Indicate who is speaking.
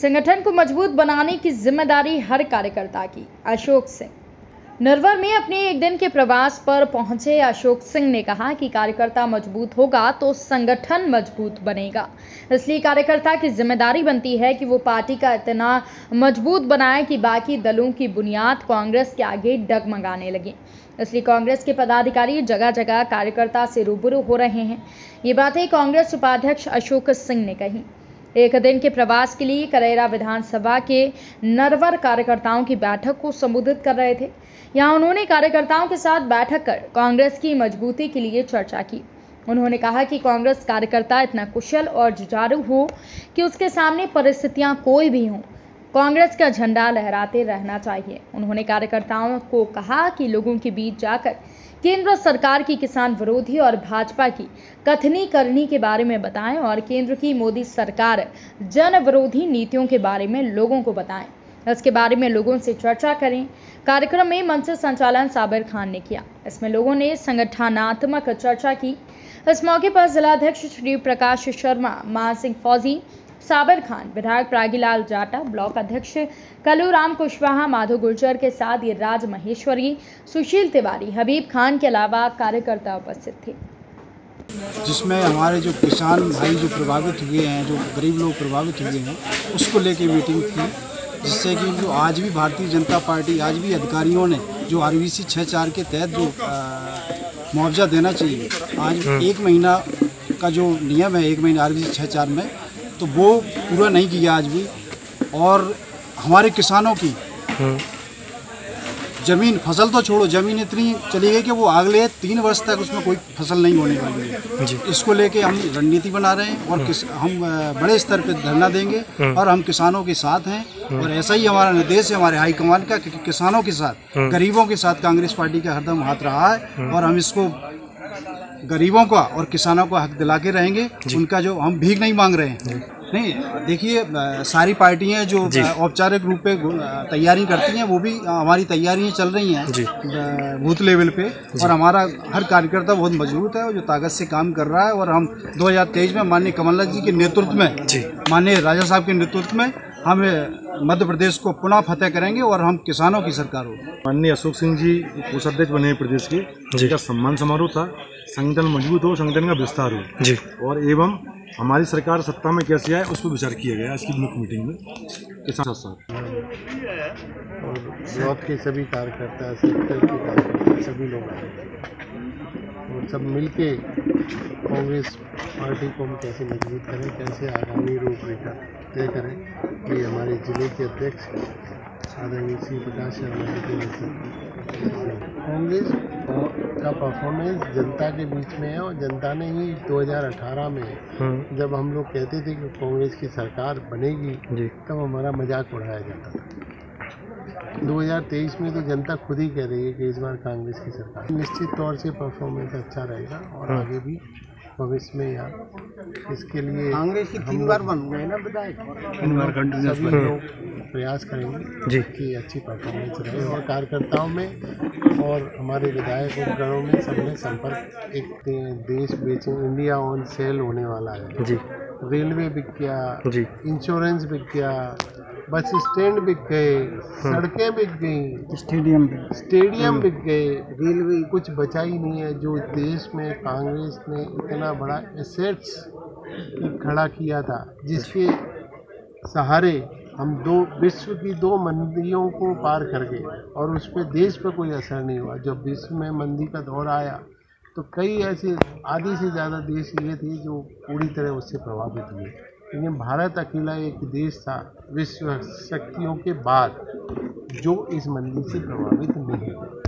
Speaker 1: संगठन को मज़बूत बनाने की ज़िम्मेदारी हर कार्यकर्ता की। अशोक सिंह। नरवर में अपने एक दिन के प्रवास पर पहुँचे अशोक सिंह ने कहा कि कार्यकर्ता मज़बूत होगा तो संगठन मज़बूत बनेगा। इसलिए कार्यकर्ता की ज़िम्मेदारी बनती है कि वो पार्टी का इतना मज़बूत बनाए कि बाकी दलों की बुनियाद कांग्रेस के आगे डगमगाने लगे। इसलिए कांग्रेस के पदाधिकारी जगह जगह कार्यकर्ता से रूबरू हो रहे हैं। ये बातें कांग्रेस उपाध्यक्ष अशोक सिंह ने कही। एक दिन के प्रवास के लिए करेरा विधानसभा के नरवर कार्यकर्ताओं की बैठक को संबोधित कर रहे थे। यहाँ उन्होंने कार्यकर्ताओं के साथ बैठक कर कांग्रेस की मजबूती के लिए चर्चा की। उन्होंने कहा कि कांग्रेस कार्यकर्ता इतना कुशल और जुजारू हो कि उसके सामने परिस्थितियाँ कोई भी हों कांग्रेस का झंडा लहराते रहना चाहिए। उन्होंने कार्यकर्ताओं को कहा कि लोगों के बीच जाकर केंद्र सरकार की किसान विरोधी और भाजपा की कथनी करनी के बारे में बताएँ और केंद्र की मोदी सरकार जन विरोधी नीतियों के बारे में लोगों को बताएँ। इसके बारे में लोगों से चर्चा करें। कार्यक्रम में मंच संचालन साबिर खान ने किया। इसमें लोगों ने संगठनात्मक चर्चा की। इस मौके पर जिलाध्यक्ष श्री प्रकाश शर्मा मान सिंह फौजी साबिर खान विधायक प्रागीलाल जाटा ब्लॉक अध्यक्ष कलूराम कुशवाहा माधो गुर्जर के साथ ये राज महेश्वरी सुशील तिवारी हबीब खान के अलावा कार्यकर्ता उपस्थित थे।
Speaker 2: जिसमें हमारे जो किसान भाई जो प्रभावित हुए हैं जो गरीब लोग प्रभावित हुए हैं उसको लेके मीटिंग की जिससे कि जो आज भी भारतीय जनता पार्टी आज भी अधिकारियों ने जो आर सी छः चार के तहत जो मुआवजा देना चाहिए आज एक महीना का जो नियम है एक महीना आर बी सी छः चार में तो वो पूरा नहीं किया आज भी। और हमारे किसानों की ज़मीन फ़सल तो छोड़ो ज़मीन इतनी चली गई कि वो अगले तीन वर्ष तक उसमें कोई फ़सल नहीं होने वाली है।
Speaker 3: जी।
Speaker 2: इसको लेके हम रणनीति बना रहे हैं और किस, हम बड़े स्तर पे धरना देंगे और हम किसानों के साथ हैं और ऐसा ही हमारा निर्देश है हमारे हाईकमान का कि किसानों के साथ गरीबों के साथ कांग्रेस पार्टी का हरदम हाथ रहा है और हम इसको गरीबों का और किसानों का हक दिला के रहेंगे। उनका जो हम भीख नहीं मांग रहे हैं। नहीं देखिए सारी पार्टियाँ जो औपचारिक रूप पे तैयारी करती हैं वो भी हमारी तैयारियाँ चल रही हैं। बूथ लेवल पे। और हमारा हर कार्यकर्ता बहुत मज़बूत है और जो ताकत से काम कर रहा है और हम 2023 में माननीय कमलनाथ जी के नेतृत्व में माननीय राजा साहब के नेतृत्व में हम मध्य प्रदेश को पुनः फतेह करेंगे और हम किसानों की सरकार होगी।
Speaker 4: माननीय अशोक सिंह जी कोषाध्यक्ष बने प्रदेश के। जिनका सम्मान समारोह था। संगठन मज़बूत हो संगठन का विस्तार हो।
Speaker 3: जी।
Speaker 4: और एवं हमारी सरकार सत्ता में कैसे आए उस पर विचार किया गया आज की मुख्य मीटिंग में। किसान साथ साथ
Speaker 5: और ब्लॉक के सभी कार्यकर्ता सेक्टर के कार्यकर्ता सभी लोग आए। और सब मिलके कांग्रेस पार्टी को हम कैसे मज़बूत करें कैसे आगामी रूपरेखा तय करें ज़िले के अध्यक्ष आदरणीय श्री प्रकाश शर्मा जी के नेतृत्व कांग्रेस का परफॉर्मेंस जनता के बीच में है और जनता ने ही 2018 में
Speaker 3: हम्म,
Speaker 5: जब हम लोग कहते थे कि कांग्रेस की सरकार बनेगी तब हमारा मज़ाक उड़ाया जाता था। 2023 में तो जनता खुद ही कह रही है कि इस बार कांग्रेस की सरकार निश्चित तौर से परफॉर्मेंस अच्छा रहेगा और आगे भी भविष्य में यहाँ। इसके लिए कांग्रेस की तीन बार बन गए ना विधायक। सभी लोग प्रयास करेंगे
Speaker 3: जी।
Speaker 5: कि अच्छी परफॉर्मेंस रहे और कार्यकर्ताओं में और हमारे विधायक उपगणों में सब में संपर्क एक देश बेचे इंडिया ऑन सेल होने वाला है।
Speaker 3: जी।
Speaker 5: रेलवे बिक गया
Speaker 3: जी।
Speaker 5: इंश्योरेंस बिक गया बस स्टैंड बिक गए सड़कें बिक गई।
Speaker 2: स्टेडियम
Speaker 5: स्टेडियम बिक गए रेलवे कुछ बचा ही नहीं है जो देश में कांग्रेस ने इतना बड़ा एसेट्स खड़ा किया था जिसके सहारे हम दो विश्व की दो मंदियों को पार कर गए और उस पर देश पर कोई असर नहीं हुआ। जब विश्व में मंदी का दौर आया तो कई ऐसे आधी से ज़्यादा देश ये थे जो पूरी तरह उससे प्रभावित हुए। लेकिन भारत अकेला एक देश था विश्व शक्तियों के बाद, जो इस मंदी से प्रभावित नहीं हुआ।